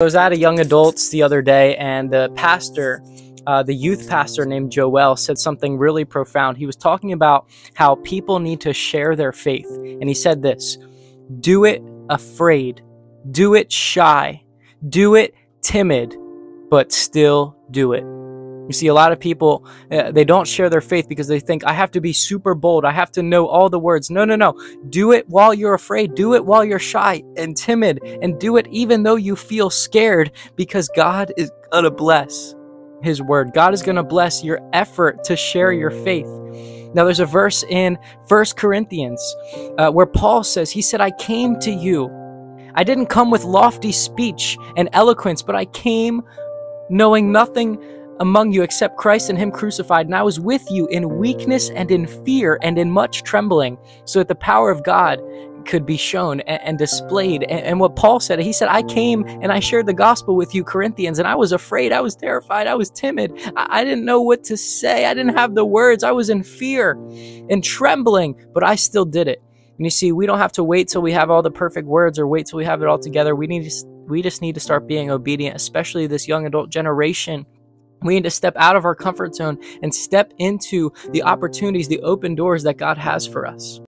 I was at a young adults the other day, and the pastor, uh, the youth pastor named Joel, said something really profound. He was talking about how people need to share their faith. And he said this do it afraid, do it shy, do it timid, but still do it. You see, a lot of people, uh, they don't share their faith because they think, I have to be super bold. I have to know all the words. No, no, no. Do it while you're afraid. Do it while you're shy and timid. And do it even though you feel scared because God is going to bless His word. God is going to bless your effort to share your faith. Now, there's a verse in First Corinthians uh, where Paul says, He said, I came to you. I didn't come with lofty speech and eloquence, but I came knowing nothing among you except Christ and Him crucified, and I was with you in weakness and in fear and in much trembling, so that the power of God could be shown and, displayed. And, what Paul said, he said, I came and I shared the gospel with you, Corinthians, and I was afraid, I was terrified, I was timid, I, I didn't know what to say, I didn't have the words, I was in fear and trembling, but I still did it. And you see, we don't have to wait till we have all the perfect words or wait till we have it all together. We need to, we just need to start being obedient, especially this young adult generation we need to step out of our comfort zone and step into the opportunities, the open doors that God has for us.